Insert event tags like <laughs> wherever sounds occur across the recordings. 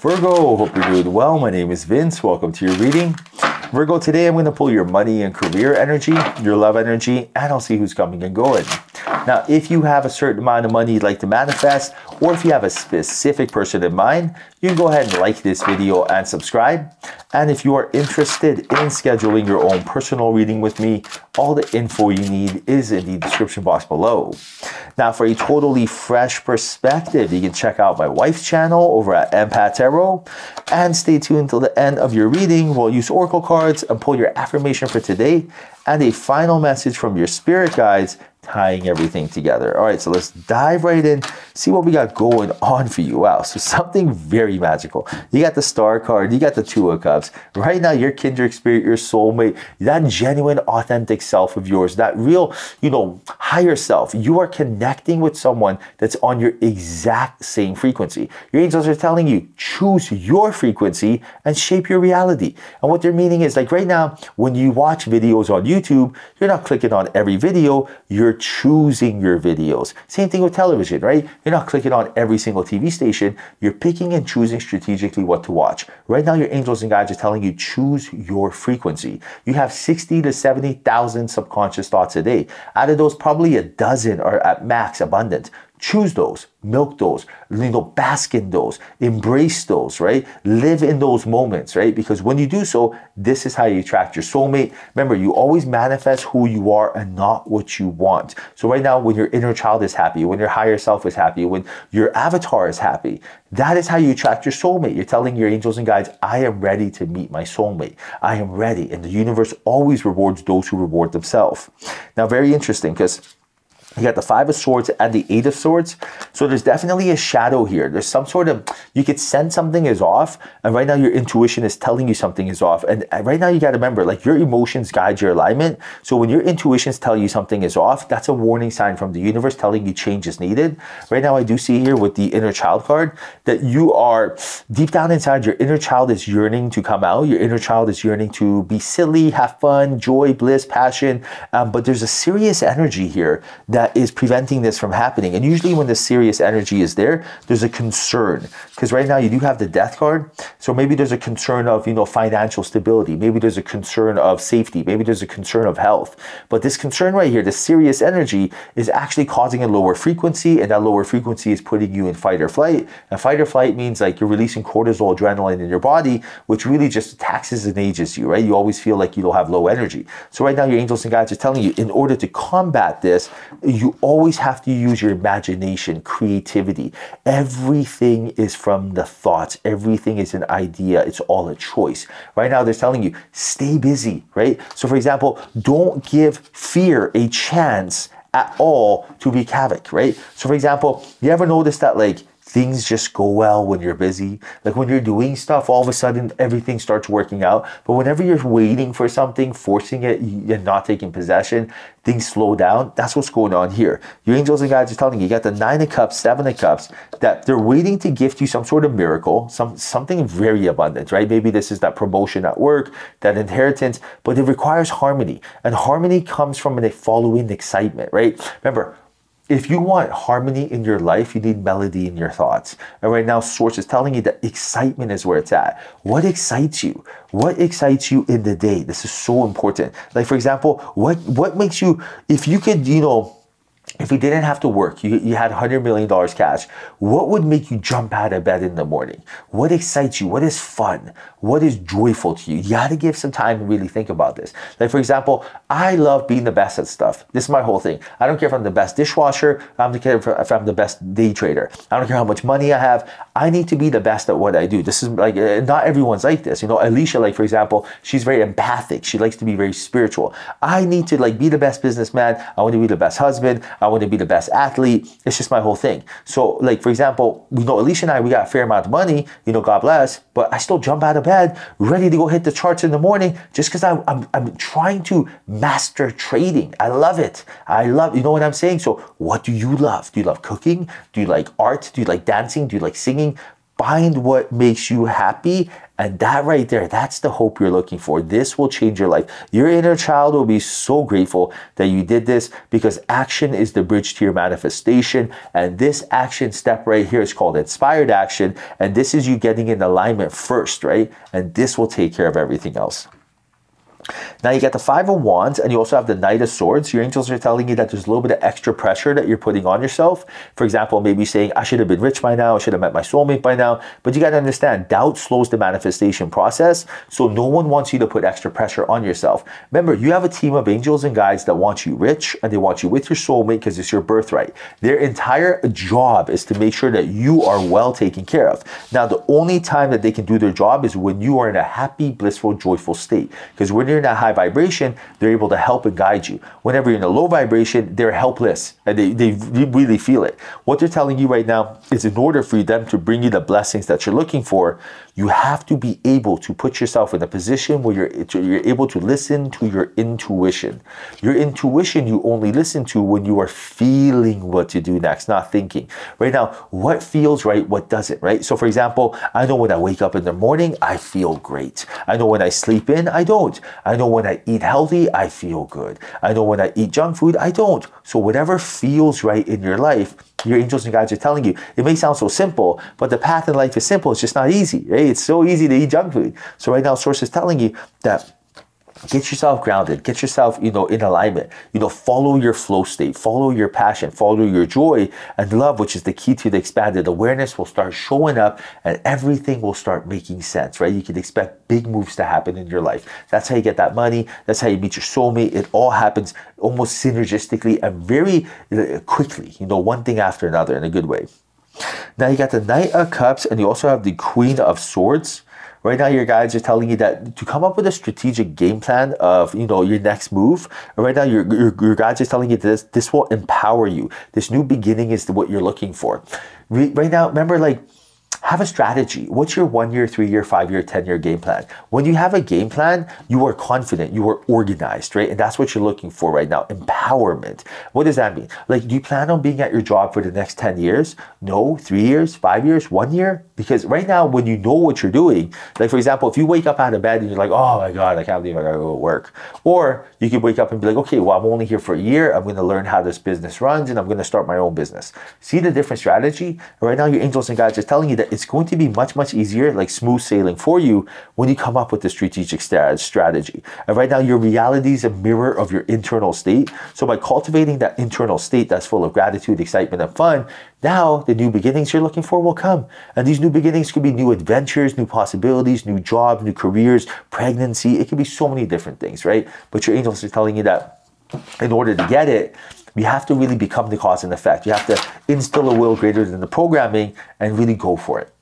Virgo, hope you're doing well. My name is Vince. Welcome to your reading. Virgo, today I'm going to pull your money and career energy, your love energy, and I'll see who's coming and going. Now, if you have a certain amount of money you'd like to manifest, or if you have a specific person in mind, you can go ahead and like this video and subscribe. And if you are interested in scheduling your own personal reading with me, all the info you need is in the description box below. Now, for a totally fresh perspective, you can check out my wife's channel over at Empath Tarot. And stay tuned until the end of your reading. We'll use oracle cards and pull your affirmation for today and a final message from your spirit guides tying everything together. All right, so let's dive right in, see what we got going on for you. Wow, so something very magical. You got the star card, you got the two of cups. Right now, your kindred spirit, your soulmate, that genuine, authentic self of yours, that real, you know, higher self, you are connecting with someone that's on your exact same frequency. Your angels are telling you, choose your frequency and shape your reality. And what they're meaning is like right now, when you watch videos on YouTube, you're not clicking on every video, you're you're choosing your videos. Same thing with television, right? You're not clicking on every single TV station. You're picking and choosing strategically what to watch. Right now, your angels and guides are telling you choose your frequency. You have 60 to 70,000 subconscious thoughts a day. Out of those, probably a dozen are at max abundant. Choose those, milk those, you know, bask in those, embrace those, right? Live in those moments, right? Because when you do so, this is how you attract your soulmate. Remember, you always manifest who you are and not what you want. So right now, when your inner child is happy, when your higher self is happy, when your avatar is happy, that is how you attract your soulmate. You're telling your angels and guides, I am ready to meet my soulmate. I am ready. And the universe always rewards those who reward themselves. Now, very interesting because you got the Five of Swords and the Eight of Swords. So there's definitely a shadow here. There's some sort of, you could sense something is off. And right now your intuition is telling you something is off. And right now you got to remember, like your emotions guide your alignment. So when your intuitions tell you something is off, that's a warning sign from the universe telling you change is needed. Right now I do see here with the inner child card that you are deep down inside, your inner child is yearning to come out. Your inner child is yearning to be silly, have fun, joy, bliss, passion. Um, but there's a serious energy here that that is preventing this from happening. And usually when the serious energy is there, there's a concern. Because right now you do have the death card. So maybe there's a concern of, you know, financial stability. Maybe there's a concern of safety. Maybe there's a concern of health. But this concern right here, the serious energy is actually causing a lower frequency and that lower frequency is putting you in fight or flight. And fight or flight means like you're releasing cortisol, adrenaline in your body, which really just taxes and ages you, right? You always feel like you don't have low energy. So right now your angels and guides are telling you in order to combat this, you always have to use your imagination, creativity. Everything is from the thoughts. Everything is an idea. It's all a choice. Right now, they're telling you, stay busy, right? So, for example, don't give fear a chance at all to wreak havoc, right? So, for example, you ever notice that, like, things just go well when you're busy. Like when you're doing stuff, all of a sudden everything starts working out. But whenever you're waiting for something, forcing it, and not taking possession, things slow down. That's what's going on here. Your angels and guides are telling you, you got the nine of cups, seven of cups, that they're waiting to gift you some sort of miracle, some something very abundant, right? Maybe this is that promotion at work, that inheritance, but it requires harmony. And harmony comes from a following excitement, right? Remember, if you want harmony in your life, you need melody in your thoughts. And right now, Source is telling you that excitement is where it's at. What excites you? What excites you in the day? This is so important. Like, for example, what, what makes you, if you could, you know, if you didn't have to work, you, you had $100 million cash, what would make you jump out of bed in the morning? What excites you? What is fun? What is joyful to you? You got to give some time to really think about this. Like, for example, I love being the best at stuff. This is my whole thing. I don't care if I'm the best dishwasher, I don't care if I'm the best day trader. I don't care how much money I have. I need to be the best at what I do. This is like, uh, not everyone's like this. You know, Alicia, like, for example, she's very empathic. She likes to be very spiritual. I need to, like, be the best businessman. I want to be the best husband. I want to be the best athlete. It's just my whole thing. So, like, for example, we know Alicia and I, we got a fair amount of money, you know, God bless, but I still jump out of bed, ready to go hit the charts in the morning just because I'm, I'm, I'm trying to master trading. I love it. I love, you know what I'm saying? So, what do you love? Do you love cooking? Do you like art? Do you like dancing? Do you like singing? Find what makes you happy. And that right there, that's the hope you're looking for. This will change your life. Your inner child will be so grateful that you did this because action is the bridge to your manifestation. And this action step right here is called inspired action. And this is you getting in alignment first, right? And this will take care of everything else. Now you get the Five of Wands and you also have the Knight of Swords. Your angels are telling you that there's a little bit of extra pressure that you're putting on yourself. For example, maybe saying, I should have been rich by now, I should have met my soulmate by now. But you got to understand, doubt slows the manifestation process. So no one wants you to put extra pressure on yourself. Remember, you have a team of angels and guides that want you rich and they want you with your soulmate because it's your birthright. Their entire job is to make sure that you are well taken care of. Now, the only time that they can do their job is when you are in a happy, blissful, joyful state. Because when you're in that high vibration, they're able to help and guide you. Whenever you're in a low vibration, they're helpless and they, they really feel it. What they're telling you right now is in order for them to bring you the blessings that you're looking for, you have to be able to put yourself in a position where you're, you're able to listen to your intuition. Your intuition you only listen to when you are feeling what to do next, not thinking. Right now, what feels right, what doesn't, right? So for example, I know when I wake up in the morning, I feel great. I know when I sleep in, I don't. I know when I eat healthy, I feel good. I know when I eat junk food, I don't. So whatever feels right in your life, your angels and guides are telling you. It may sound so simple, but the path in life is simple. It's just not easy. Right? It's so easy to eat junk food. So right now, Source is telling you that get yourself grounded. Get yourself you know in alignment. You know follow your flow state. Follow your passion. Follow your joy and love which is the key to the expanded awareness will start showing up and everything will start making sense right? You can expect big moves to happen in your life. That's how you get that money. That's how you meet your soulmate. It all happens almost synergistically and very uh, quickly you know one thing after another in a good way. Now you got the knight of cups and you also have the queen of swords Right now, your guides are telling you that to come up with a strategic game plan of you know your next move. Right now, your your, your guides are telling you this this will empower you. This new beginning is what you're looking for. Right now, remember like have a strategy. What's your one year, three year, five year, 10 year game plan? When you have a game plan, you are confident, you are organized, right? And that's what you're looking for right now empowerment. What does that mean? Like, do you plan on being at your job for the next 10 years? No, three years, five years, one year? Because right now, when you know what you're doing, like for example, if you wake up out of bed and you're like, oh my God, I can't believe I gotta go to work. Or you could wake up and be like, okay, well, I'm only here for a year. I'm gonna learn how this business runs and I'm gonna start my own business. See the different strategy? Right now, your angels and guides are telling you that it's going to be much, much easier, like smooth sailing for you when you come up with the strategic strategy. And right now, your reality is a mirror of your internal state. So by cultivating that internal state that's full of gratitude, excitement, and fun, now, the new beginnings you're looking for will come. And these new beginnings could be new adventures, new possibilities, new jobs, new careers, pregnancy. It could be so many different things, right? But your angels are telling you that in order to get it, you have to really become the cause and effect. You have to instill a will greater than the programming and really go for it.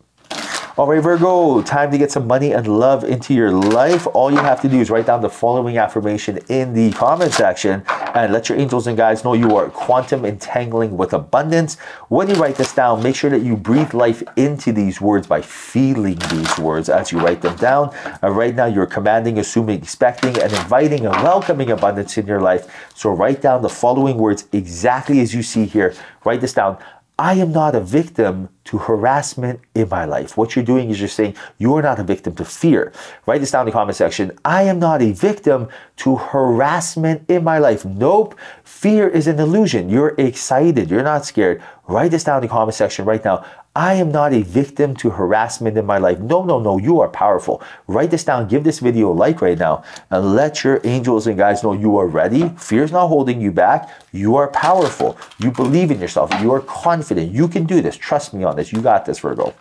All right, Virgo, time to get some money and love into your life. All you have to do is write down the following affirmation in the comment section and let your angels and guides know you are quantum entangling with abundance. When you write this down, make sure that you breathe life into these words by feeling these words as you write them down. And right now, you're commanding, assuming, expecting, and inviting and welcoming abundance in your life. So write down the following words exactly as you see here. Write this down. I am not a victim to harassment in my life. What you're doing is you're saying you are not a victim to fear. Write this down in the comment section. I am not a victim to harassment in my life. Nope. Fear is an illusion. You're excited. You're not scared. Write this down in the comment section right now. I am not a victim to harassment in my life. No, no, no, you are powerful. Write this down, give this video a like right now, and let your angels and guides know you are ready. Fear is not holding you back. You are powerful. You believe in yourself. You are confident. You can do this. Trust me on this. You got this, Virgo.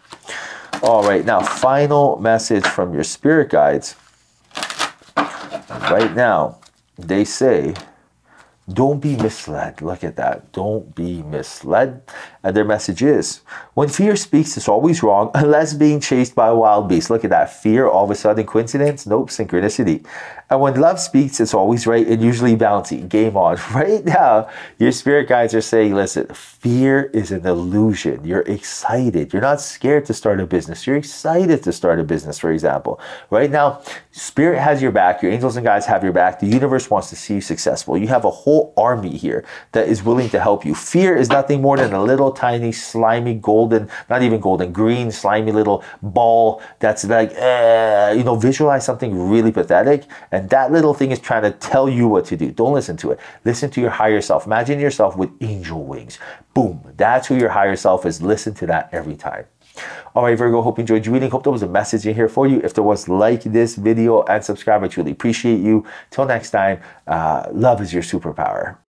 All right, now, final message from your spirit guides. Right now, they say, don't be misled. Look at that. Don't be misled. And their message is when fear speaks, it's always wrong <laughs> unless being chased by a wild beast. Look at that. Fear, all of a sudden, coincidence? Nope, synchronicity. And when love speaks, it's always right and usually bounty. Game on. <laughs> Right now, your spirit guides are saying, listen, fear is an illusion. You're excited. You're not scared to start a business. You're excited to start a business, for example. Right now, spirit has your back. Your angels and guides have your back. The universe wants to see you successful. You have a whole whole army here that is willing to help you. Fear is nothing more than a little tiny, slimy, golden, not even golden, green, slimy little ball that's like, eh, you know, visualize something really pathetic. And that little thing is trying to tell you what to do. Don't listen to it. Listen to your higher self. Imagine yourself with angel wings. Boom. That's who your higher self is. Listen to that every time. All right, Virgo, hope you enjoyed your reading. Hope there was a message in here for you. If there was, like this video and subscribe. I truly appreciate you. Till next time, uh, love is your superpower.